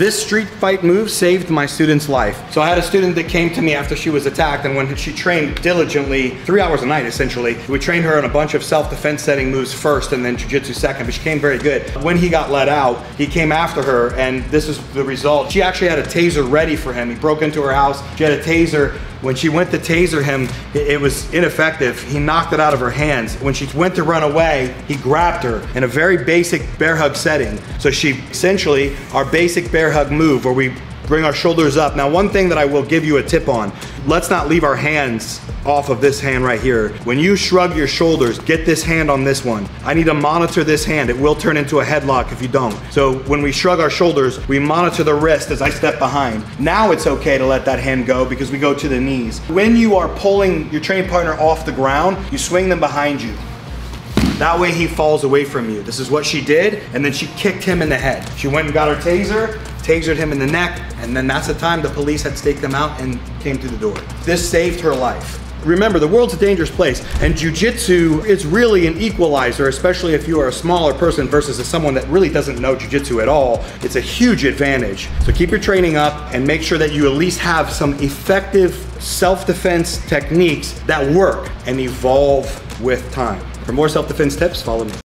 This street fight move saved my student's life. So I had a student that came to me after she was attacked, and when she trained diligently, three hours a night essentially, we trained her on a bunch of self-defense setting moves first and then jujitsu second, but she came very good. When he got let out, he came after her, and this is the result. She actually had a taser ready for him. He broke into her house, she had a taser. When she went to taser him, it was ineffective. He knocked it out of her hands. When she went to run away, he grabbed her in a very basic bear hug setting. So she essentially, our basic bear hug move where we bring our shoulders up. Now, one thing that I will give you a tip on, let's not leave our hands off of this hand right here. When you shrug your shoulders, get this hand on this one. I need to monitor this hand. It will turn into a headlock if you don't. So when we shrug our shoulders, we monitor the wrist as I step behind. Now it's okay to let that hand go because we go to the knees. When you are pulling your training partner off the ground, you swing them behind you. That way he falls away from you. This is what she did, and then she kicked him in the head. She went and got her taser, tasered him in the neck, and then that's the time the police had staked them out and came through the door. This saved her life. Remember, the world's a dangerous place, and jujitsu is really an equalizer, especially if you are a smaller person versus someone that really doesn't know jujitsu at all. It's a huge advantage. So keep your training up and make sure that you at least have some effective self-defense techniques that work and evolve with time. For more self-defense tips, follow me.